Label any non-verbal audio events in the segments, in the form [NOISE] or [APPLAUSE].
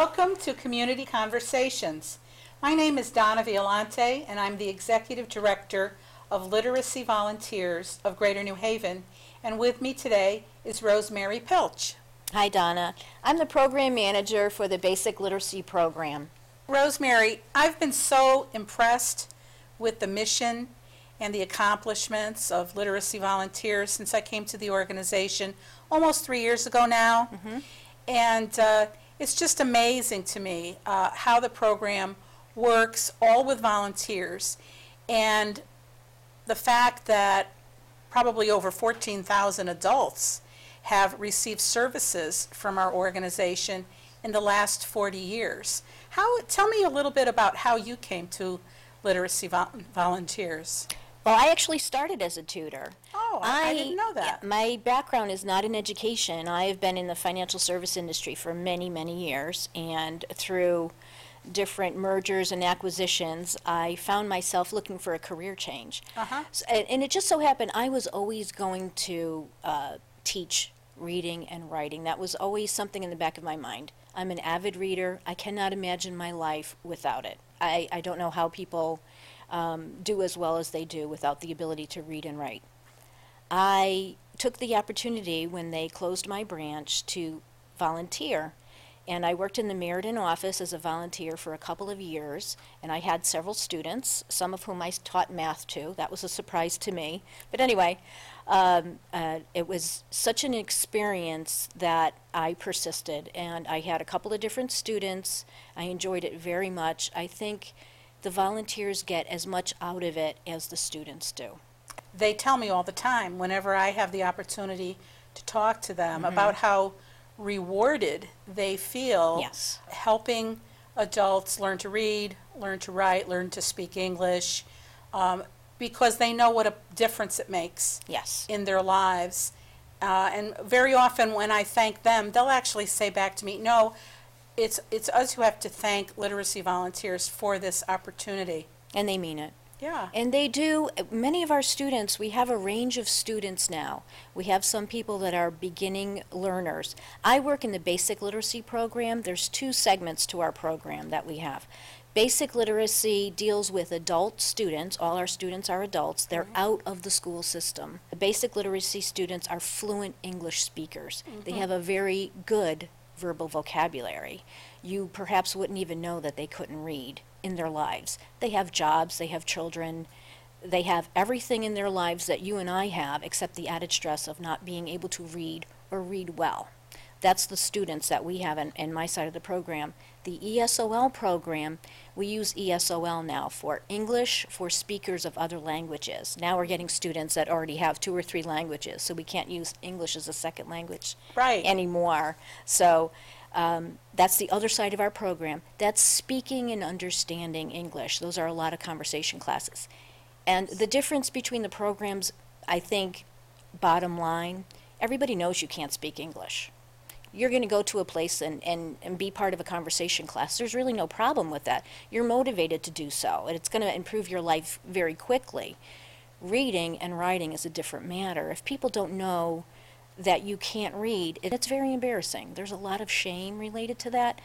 Welcome to Community Conversations. My name is Donna Violante, and I'm the Executive Director of Literacy Volunteers of Greater New Haven. And with me today is Rosemary Pilch. Hi, Donna. I'm the program manager for the Basic Literacy Program. Rosemary, I've been so impressed with the mission and the accomplishments of literacy volunteers since I came to the organization almost three years ago now. And uh, it's just amazing to me uh, how the program works, all with volunteers. And the fact that probably over 14,000 adults have received services from our organization in the last 40 years. How, tell me a little bit about how you came to Literacy Vol- Volunteers. Well, I actually started as a tutor. Oh, I, I didn't know that. yeah, My background is not in education. I have been in the financial service industry for many, many years, and through different mergers and acquisitions, I found myself looking for a career change. Uh-huh. S- And, and it just so happened I was always going to uh, teach reading and writing. That was always something in the back of my mind. I'm an avid reader. I cannot imagine my life without it. I, I don't know how people um, do as well as they do without the ability to read and write. I took the opportunity when they closed my branch to volunteer. And I worked in the Meriden office as a volunteer for a couple of years, and I had several students, some of whom I taught math to. That was a surprise to me. But anyway, um, uh, it was such an experience that I persisted, and I had a couple of different students. I enjoyed it very much. I think the volunteers get as much out of it as the students do. They tell me all the time, whenever I have the opportunity to talk to them, Mm-hmm. about how rewarded they feel Yes. helping adults learn to read, learn to write, learn to speak English, um, because they know what a difference it makes Yes. in their lives. Uh, and very often, when I thank them, they'll actually say back to me, "No, it's it's us who have to thank literacy volunteers for this opportunity." And they mean it. Yeah. And they do, many of our students, we have a range of students now. We have some people that are beginning learners. I work in the basic literacy program. There's two segments to our program that we have. Basic literacy deals with adult students. All our students are adults. They're mm-hmm. out of the school system. The basic literacy students are fluent English speakers. They mm-hmm. have a very good verbal vocabulary. You perhaps wouldn't even know that they couldn't read in their lives. They have jobs, they have children, they have everything in their lives that you and I have, except the added stress of not being able to read or read well. That's the students that we have in, in my side of the program. The ESOL program, we use ESOL now for English for speakers of other languages. Now we're getting students that already have two or three languages, so we can't use English as a second language Right. anymore. So um, that's the other side of our program. That's speaking and understanding English. Those are a lot of conversation classes. And the difference between the programs, I think, bottom line, everybody knows you can't speak English. You're going to go to a place and, and, and be part of a conversation class. There's really no problem with that. You're motivated to do so, and it's going to improve your life very quickly. Reading and writing is a different matter. If people don't know that you can't read, it's very embarrassing. There's a lot of shame related to that.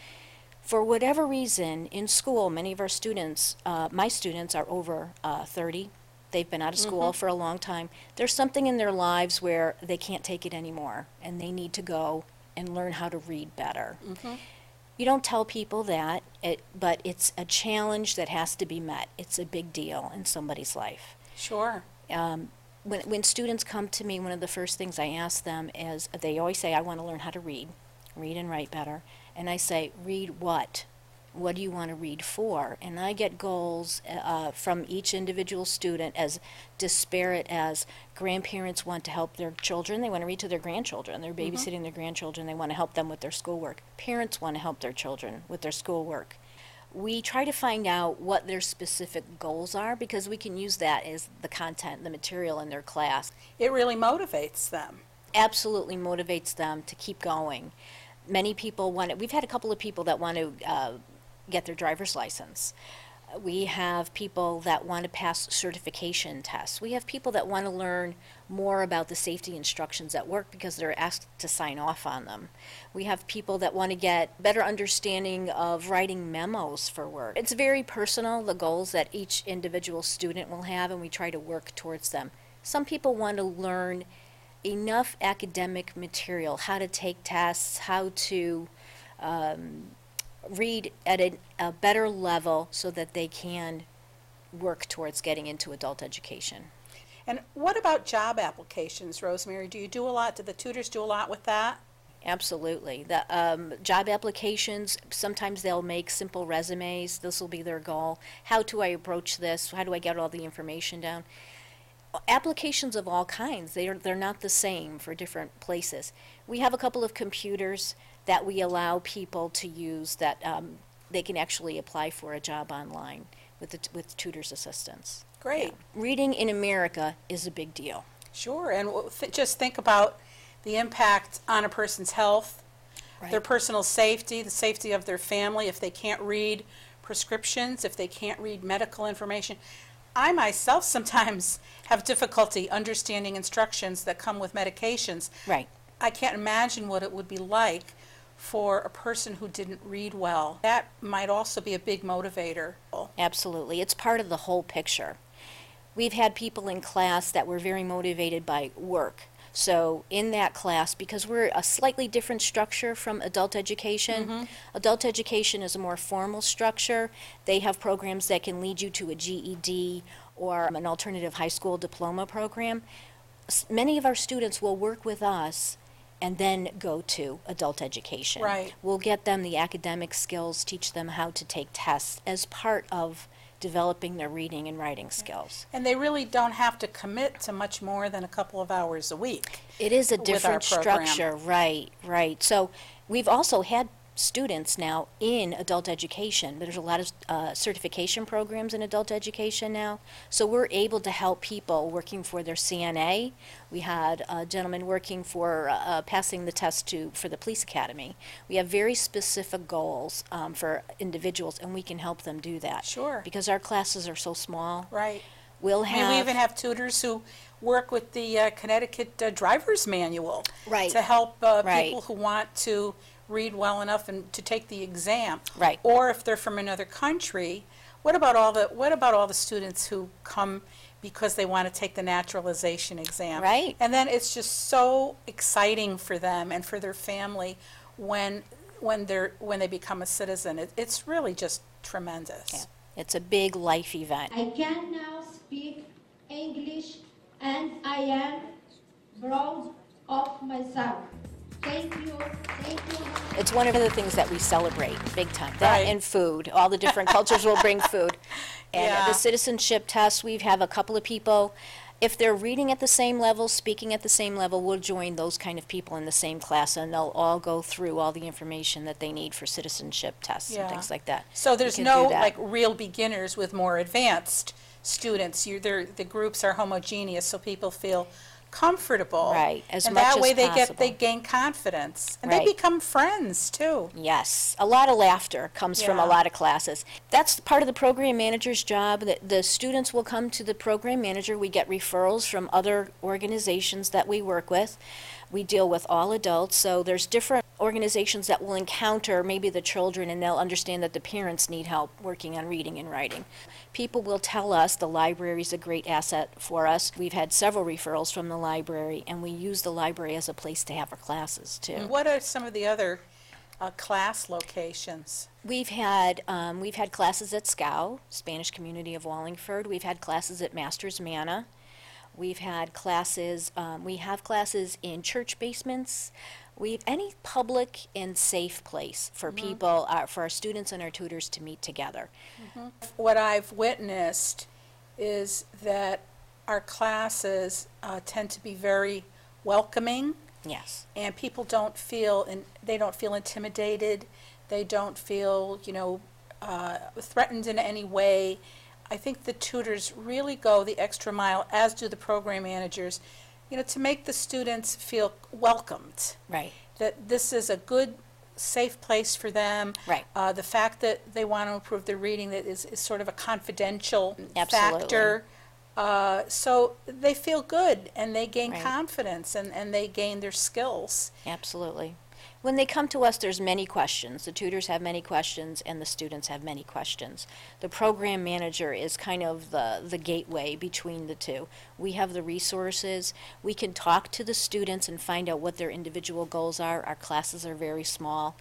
For whatever reason, in school, many of our students, uh, my students are over uh, 30. They've been out of school for a long time. There's something in their lives where they can't take it anymore, and they need to go and learn how to read better. You don't tell people that, it, but it's a challenge that has to be met. It's a big deal in somebody's life Sure. um, when, when students come to me, one of the first things I ask them is they always say, I want to learn how to read, read and write better. And I say, read what? What do you want to read for? And I get goals uh, from each individual student as disparate as grandparents want to help their children. They want to read to their grandchildren. They're babysitting their grandchildren. They want to help them with their schoolwork. Parents want to help their children with their schoolwork we try to find out what their specific goals are because we can use that as the content, the material in their class. It really motivates them. Absolutely motivates them to keep going. Many people want to, we've had a couple of people that want to uh, get their driver's license. We have people that want to pass certification tests. We have people that want to learn more about the safety instructions at work because they're asked to sign off on them. We have people that want to get better understanding of writing memos for work. It's very personal, the goals that each individual student will have, and we try to work towards them. Some people want to learn enough academic material, how to take tests, how to um, read at a, a better level so that they can work towards getting into adult education. And what about job applications, Rosemary? Do you do a lot, do the tutors do a lot with that? Absolutely. The um, job applications, sometimes they'll make simple resumes. This will be their goal. How do I approach this? How do I get all the information down? Applications of all kinds. They're, they're not the same for different places. We have a couple of computers that we allow people to use that um, they can actually apply for a job online with, the, with tutor's assistance. Great, Reading in America is a big deal. sure. And w- th- just think about the impact on a person's health, their Right. personal safety, the safety of their family, if they can't read prescriptions, if they can't read medical information. I myself sometimes [LAUGHS] have difficulty understanding instructions that come with medications. Right. I can't imagine what it would be like for a person who didn't read well. That might also be a big motivator. Absolutely. It's part of the whole picture. We've had people in class that were very motivated by work. So, in that class, because we're a slightly different structure from adult education, mm-hmm. adult education is a more formal structure. They have programs that can lead you to a GED or an alternative high school diploma program. S- Many of our students will work with us and then go to adult education. Right. We'll get them the academic skills, teach them how to take tests as part of developing their reading and writing skills. And they really don't have to commit to much more than a couple of hours a week. It is a different structure, right, right. So we've also had students now in adult education. There's a lot of uh, certification programs in adult education now. So we're able to help people working for their CNA. We had a gentleman working for uh, passing the test to for the police academy. We have very specific goals um, for individuals, and we can help them do that. Sure. Because our classes are so small. Right. We'll I have mean, we even have tutors who work with the uh, Connecticut uh, Driver's Manual. Right. To help uh, Right. people who want to read well enough and to take the exam. Right. Or if they're from another country, what about all the, what about all the students who come because they want to take the naturalization exam? Right. And then it's just so exciting for them and for their family when, when they're, when they become a citizen. It, it's really just tremendous. Yeah. It's a big life event. I can now speak English and I am proud of myself. Thank you, thank you. It's one of the things that we celebrate big time. That Right. and food. All the different cultures will bring food. [LAUGHS] And Yeah. the citizenship test, we have a couple of people. If they're reading at the same level, speaking at the same level, we'll join those kind of people in the same class, and they'll all go through all the information that they need for citizenship tests Yeah. and things like that. So We there's can no that. like real beginners with more advanced students. You, they're, the groups are homogeneous, so people feel comfortable. Right, as And much that as way they get, they gain confidence. And Right. they become friends too. Yes, a lot of laughter comes from a lot of classes. That's part of the program manager's job. That the students will come to the program manager. We get referrals from other organizations that we work with. We deal with all adults, so there's different organizations that will encounter maybe the children and they'll understand that the parents need help working on reading and writing. People will tell us the library is a great asset for us. We've had several referrals from the library and we use the library as a place to have our classes too. What are some of the other uh, class locations? We've had, um, we've had classes at SCOW, Spanish Community of Wallingford. We've had classes at Masters Manna. We've had classes, um, we have classes in church basements. We've, any public and safe place for people, uh, for our students and our tutors to meet together. What I've witnessed is that our classes uh, tend to be very welcoming. Yes, and people don't feel and they don't feel intimidated they don't feel you know uh, threatened in any way i think the tutors really go the extra mile as do the program managers you know to make the students feel welcomed right. that this is a good safe place for them. Right. Uh, the fact that they want to improve their reading that is, is sort of a confidential Absolutely. factor. Uh, so they feel good and they gain Right. confidence and, and they gain their skills. Absolutely. When they come to us, there's many questions. The tutors have many questions, and the students have many questions. The program manager is kind of the, the gateway between the two. We have the resources. We can talk to the students and find out what their individual goals are. Our classes are very small.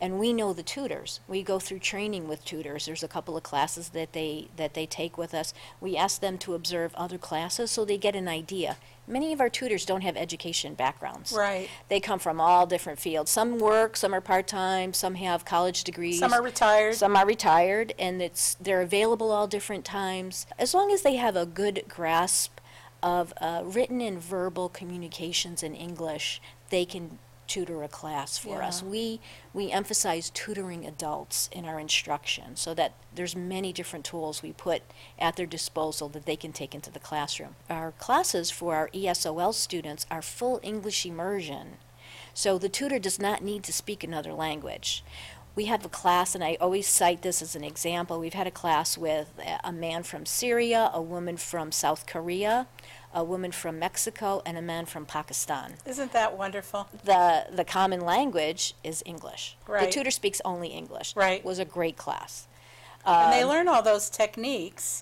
And we know the tutors. We go through training with tutors. There's a couple of classes that they, that they take with us. We ask them to observe other classes so they get an idea. Many of our tutors don't have education backgrounds. Right. They come from all different fields. Some work, some are part-time, some have college degrees. Some are retired. Some are retired, and it's, they're available all different times. As long as they have a good grasp of uh, written and verbal communications in English, they can tutor a class for us. We, we emphasize tutoring adults in our instruction so that there's many different tools we put at their disposal that they can take into the classroom. Our classes for our ESOL students are full English immersion. So the tutor does not need to speak another language. We have a class, and I always cite this as an example. We've had a class with a man from Syria, a woman from South Korea, a woman from Mexico, and a man from Pakistan. Isn't that wonderful? The, the common language is English. Right. The tutor speaks only English. Right. It was a great class. And they Um, learn all those techniques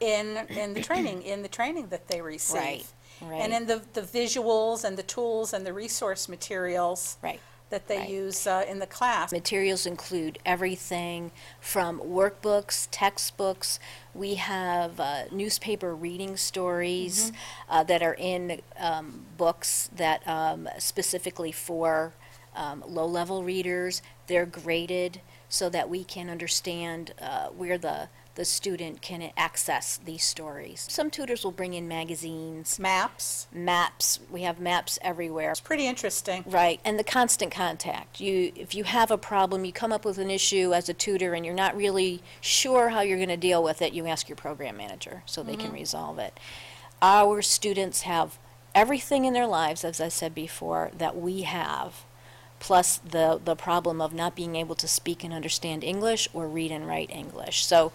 in, in the training, in the training that they receive. Right, right. And in the, the visuals and the tools and the resource materials Right. that they Right. use uh, in the class. Materials include everything from workbooks, textbooks. We have uh, newspaper reading stories uh, that are in um, books that um, specifically for um, low-level readers. They're graded so that we can understand uh, where the the student can access these stories. Some tutors will bring in magazines, Maps. maps. We have maps everywhere. It's pretty interesting. Right, and the constant contact. You, if you have a problem, you come up with an issue as a tutor and you're not really sure how you're going to deal with it, you ask your program manager so they can mm-hmm. resolve it. Our students have everything in their lives, as I said before, that we have, plus the, the problem of not being able to speak and understand English or read and write English. So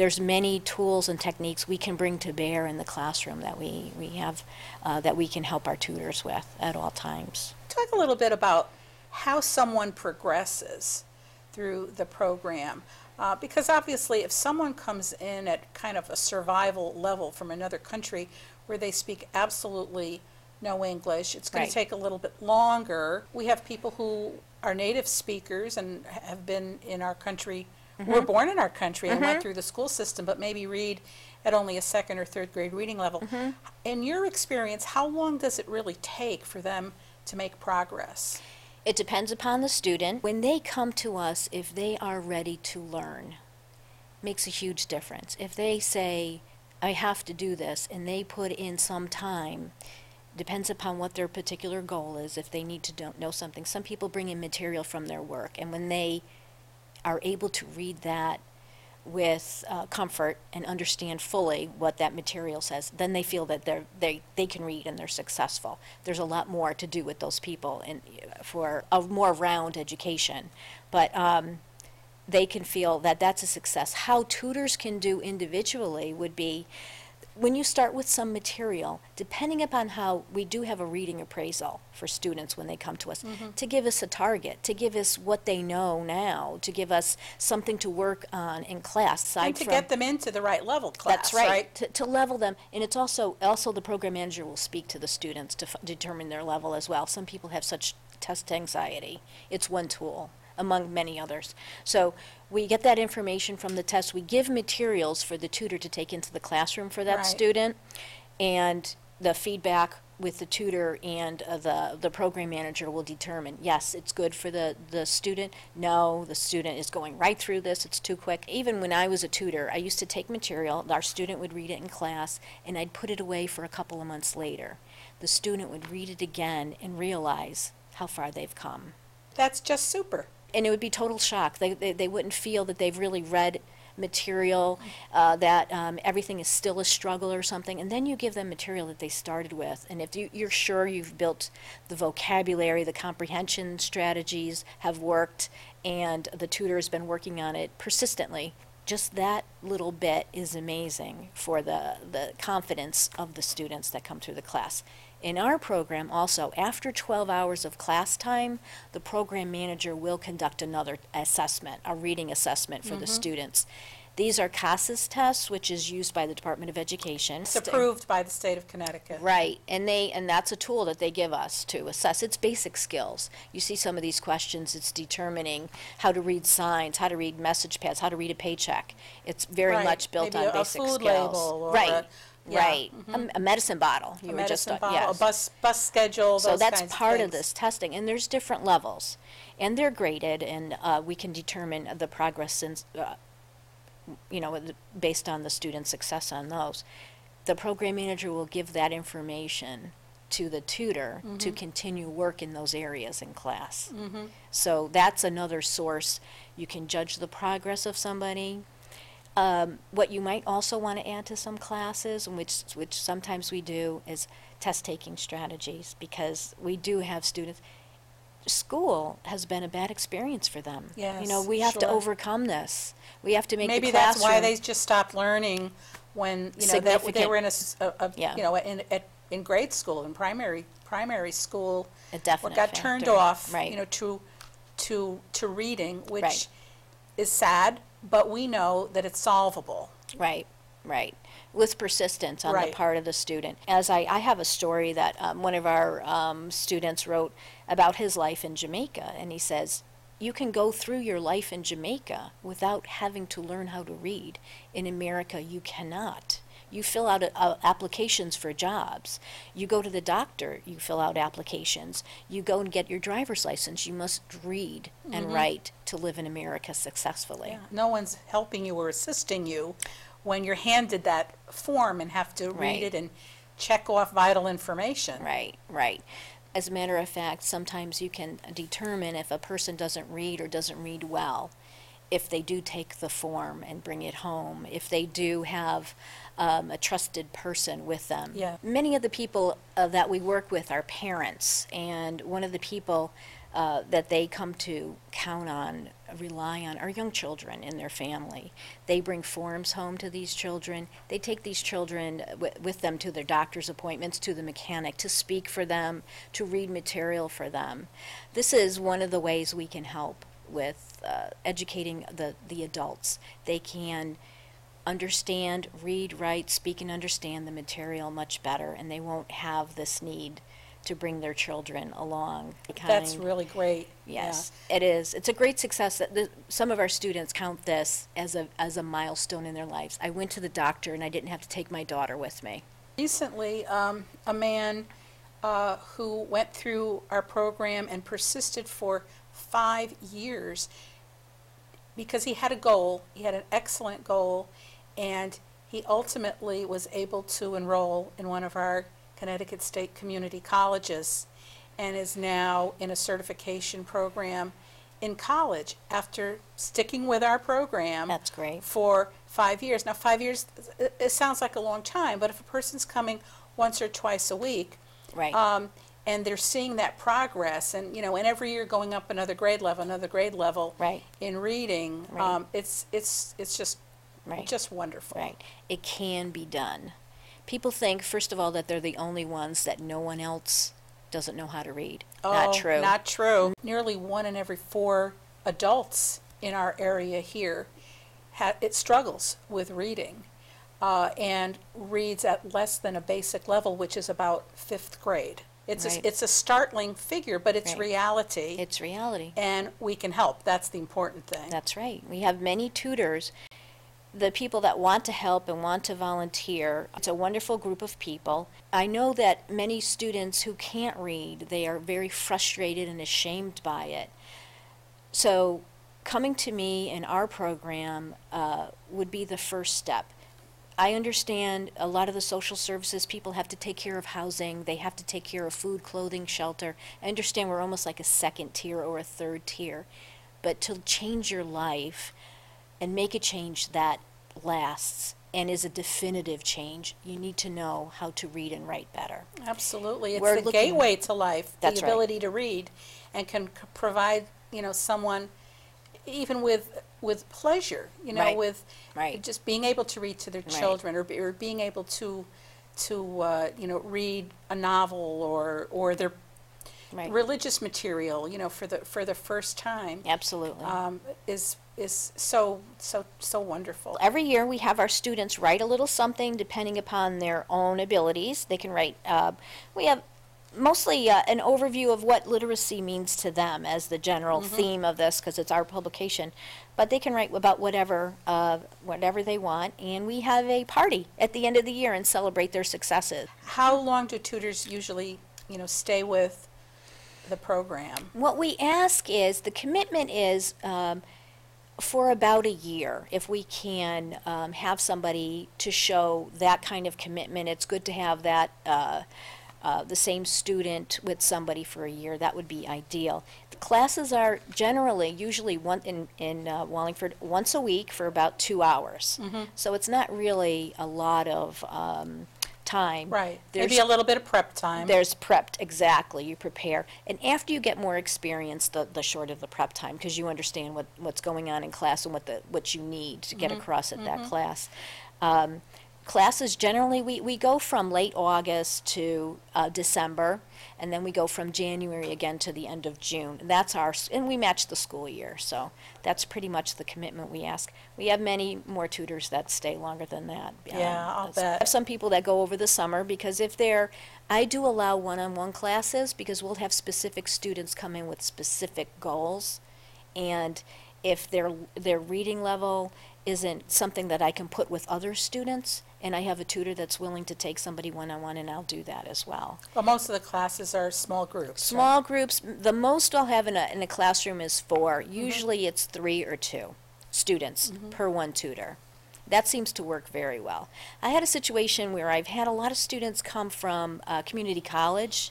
there's many tools and techniques we can bring to bear in the classroom that we, we have, uh, that we can help our tutors with at all times. Talk a little bit about how someone progresses through the program. Uh, because obviously, if someone comes in at kind of a survival level from another country where they speak absolutely no English, it's going Right. to take a little bit longer. We have people who are native speakers and have been in our country, Mm-hmm. were born in our country and went mm-hmm. through the school system, but maybe read at only a second or third grade reading level. Mm-hmm. In your experience, how long does it really take for them to make progress? It depends upon the student. When they come to us, if they are ready to learn, makes a huge difference. If they say, I have to do this, and they put in some time, depends upon what their particular goal is, if they need to don't know something. Some people bring in material from their work, and when they are able to read that with uh, comfort and understand fully what that material says, then they feel that they're, they, they can read and they're successful. There's a lot more to do with those people and for a more round education. But um, they can feel that that's a success. How tutors can do individually would be when you start with some material, depending upon how we do have a reading appraisal for students when they come to us, mm-hmm. to give us a target, to give us what they know now, to give us something to work on in class. Aside And to from, get them into the right level class, that's right, To, to level them, and it's also also the program manager will speak to the students to f- determine their level as well. Some people have such test anxiety. It's one tool among many others. So we get that information from the test. We give materials for the tutor to take into the classroom for that Right. student, and the feedback with the tutor and uh, the the program manager will determine yes it's good for the the student no the student is going right through this it's too quick even when i was a tutor i used to take material our student would read it in class and i'd put it away for a couple of months later the student would read it again and realize how far they've come That's just super. And it would be total shock. They, they, they wouldn't feel that they've really read material, uh, that um, everything is still a struggle or something, and then you give them material that they started with. And if you, you're sure you've built the vocabulary, the comprehension strategies have worked, and the tutor has been working on it persistently, just that little bit is amazing for the, the confidence of the students that come through the class. In our program also, after 12 hours of class time, the program manager will conduct another assessment, a reading assessment for the mm-hmm. students. These are CASAS tests, which is used by the Department of Education. It's approved by the state of Connecticut. Right, and they, and that's a tool that they give us to assess its basic skills. You see some of these questions, it's determining how to read signs, how to read message pads, how to read a paycheck. It's very Right, much built maybe on a- a basic food skills. label or Right, a- yeah, right, a, a medicine bottle. A You were just bottle, a bus, bus schedule, So that's part of things. this testing, and there's different levels, and they're graded, and uh, we can determine the progress since, uh, you know, based on the student's success on those. The program manager will give that information to the tutor Mm-hmm. to continue work in those areas in class. Mm-hmm. So that's another source. You can judge the progress of somebody. Um, what you might also want to add to some classes, and which which sometimes we do, is test taking strategies because we do have students. School has been a bad experience for them. you know, we have to overcome this. We have to make Maybe that's why they just stopped learning when, you know, that they were in a, a- a- Yeah. you know, in, at, in grade school, in primary, primary school. A definite got turned off, right. you know, to, to, to reading, Right. which is sad, but we know that it's solvable. Right, right. With persistence on the Right. part of the student. As I, I have a story that um, one of our um, students wrote about his life in Jamaica, and he says, you can go through your life in Jamaica without having to learn how to read. In America, you cannot. You fill out uh, applications for jobs. You go to the doctor, you fill out applications. You go and get your driver's license. You must read and write to live in America successfully. Yeah, No one's helping you or assisting you when you're handed that form and have to Right. read it and check off vital information. Right, right. As a matter of fact, sometimes you can determine if a person doesn't read or doesn't read well, if they do take the form and bring it home, if they do have um, a trusted person with them. Yeah. Many of the people uh, that we work with are parents, and one of the people uh, that they come to count on, rely on, are young children in their family. They bring forms home to these children. They take these children wi- with them to their doctor's appointments, to the mechanic, to speak for them, to read material for them. This is one of the ways we can help with uh, educating the, the adults. They can understand, read, write, speak, and understand the material much better, and they won't have this need to bring their children along. That's really great. Yes, it is. It's a great success that the, some of our students count this as a as a milestone in their lives. I went to the doctor and I didn't have to take my daughter with me. Recently, um, a man uh, who went through our program and persisted for five years because he had a goal, he had an excellent goal, and he ultimately was able to enroll in one of our Connecticut State Community Colleges and is now in a certification program in college after sticking with our program That's great. for five years. Now, five years, it, it sounds like a long time, but if a person's coming once or twice a week, Right. um, and they're seeing that progress, and you know, and every year going up another grade level, another grade level Right. in reading, Right. um, it's it's it's just Right. just wonderful. Right. It can be done. People think, first of all, that they're the only ones that no one else doesn't know how to read. Not Oh, true. Not true. Nearly one in every four adults in our area here ha- it struggles with reading uh, and reads at less than a basic level, which is about fifth grade. It's Right. a, it's a startling figure, but it's Right. reality, It's reality. and we can help. That's the important thing. That's right. We have many tutors. The people that want to help and want to volunteer, it's a wonderful group of people. I know that many students who can't read, they are very frustrated and ashamed by it. So, coming to me in our program uh, would be the first step. I understand a lot of the social services people have to take care of housing, they have to take care of food, clothing, shelter. I understand we're almost like a second tier or a third tier. But to change your life, and make a change that lasts and is a definitive change, you need to know how to read and write better. Absolutely. It's We're the looking- gateway to life, the That's right. ability to read, and can c- provide, you know, someone, even with, with pleasure, you know, Right. with Right. just being able to read to their Right. children, or, be- or being able to, to, uh, you know, read a novel or, or their Right. religious material, you know, for the, for the first time, Absolutely. um, is, is so, so, so wonderful. Every year, we have our students write a little something depending upon their own abilities. They can write, uh, we have mostly uh, an overview of what literacy means to them as the general theme of this, because it's our publication. But they can write about whatever, uh, whatever they want, and we have a party at the end of the year and celebrate their successes. How long do tutors usually, you know, stay with the program? What we ask is, the commitment is um, for about a year. If we can um, have somebody to show that kind of commitment, it's good to have that, uh, uh, the same student with somebody for a year. That would be ideal. The classes are generally, usually one, in, in uh, Wallingford, once a week for about two hours. So it's not really a lot of um, time. Right. There's- Maybe a little bit of prep time. there's prepped, exactly, you prepare. And after you get more experience, the, the shorter the prep time, because you understand what, what's going on in class and what the, what you need to get across at that class. Um, classes, generally, we, we go from late August to, uh, December, and then we go from January again to the end of June. And that's our, s- and we match the school year, so that's pretty much the commitment we ask. We have many more tutors that stay longer than that. Yeah, Um, I'll s- bet. have some people that go over the summer because if they're, I do allow one-on-one classes because we'll have specific students come in with specific goals. And if their, their reading level isn't something that I can put with other students, and I have a tutor that's willing to take somebody one-on-one, and I'll do that as well. Well, most of the classes are small groups. Small groups, the most I'll have in a, in a classroom is four. Mm-hmm. Usually it's three or two students per one tutor. That seems to work very well. I had a situation where I've had a lot of students come from uh, community college,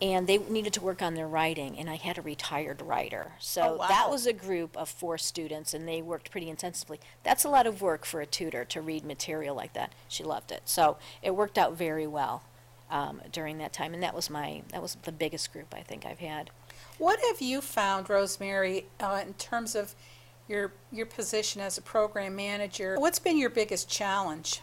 and they needed to work on their writing, and I had a retired writer. Oh, So wow. that was a group of four students, and they worked pretty intensively. That's a lot of work for a tutor to read material like that. She loved it. So it worked out very well um, during that time, and that was my, that was the biggest group I think I've had. What have you found, Rosemary, uh, in terms of your, your position as a program manager? What's been your biggest challenge?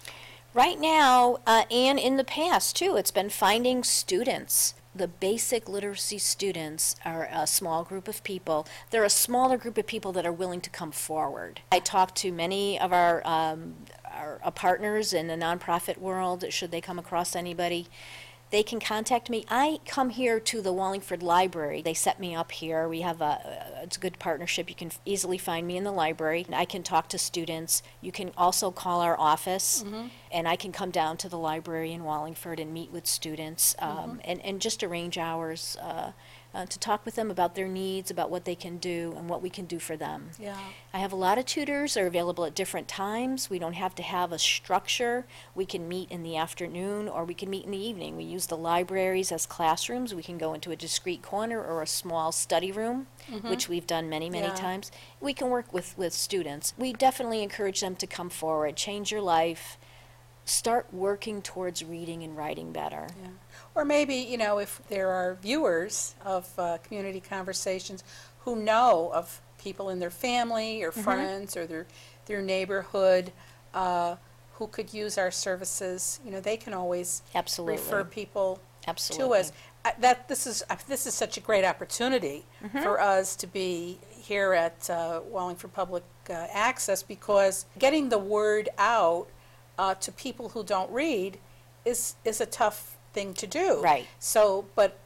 Right now, uh, and in the past too, it's been finding students. The basic literacy students are a small group of people. They're a smaller group of people that are willing to come forward. I talk to many of our, um, our uh, partners in the nonprofit world, should they come across anybody. They can contact me. I come here to the Wallingford Library. They set me up here. We have a, it's a good partnership. You can easily find me in the library. I can talk to students. You can also call our office, and I can come down to the library in Wallingford and meet with students, um, and, and just arrange hours uh, uh, to talk with them about their needs, about what they can do, and what we can do for them. Yeah. I have a lot of tutors are available at different times. We don't have to have a structure. We can meet in the afternoon or we can meet in the evening. We use the libraries as classrooms. We can go into a discrete corner or a small study room, which we've done many, many Yeah. times. We can work with, with students. We definitely encourage them to come forward, change your life, start working towards reading and writing better. Yeah. Or maybe, you know, if there are viewers of uh, community conversations who know of people in their family or Mm-hmm. friends or their, their neighborhood uh, who could use our services, you know, they can always Absolutely. refer people Absolutely. to us. I- That, this is, uh, this is such a great opportunity Mm-hmm. for us to be here at uh, Wallingford Public uh, Access because getting the word out uh, to people who don't read is, is a tough thing to do. Right. So, but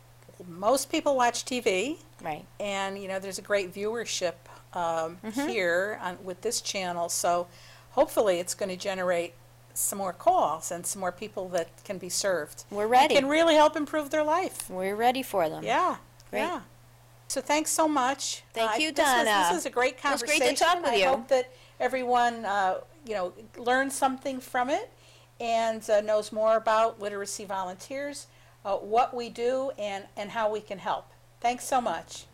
most people watch TV Right. and, you know, there's a great viewership um, Mm-hmm. here on, with this channel. So hopefully it's going to generate some more calls and some more people that can be served. We're ready. can really help improve their life. We're ready for them. Yeah, Great. yeah. So thanks so much. Thank Uh, you, this was- Donna. This was a great conversation. It was great to talk with I you. hope that everyone, uh, you know, learned something from it and uh, knows more about literacy volunteers, uh, what we do, and, and how we can help. Thanks so much.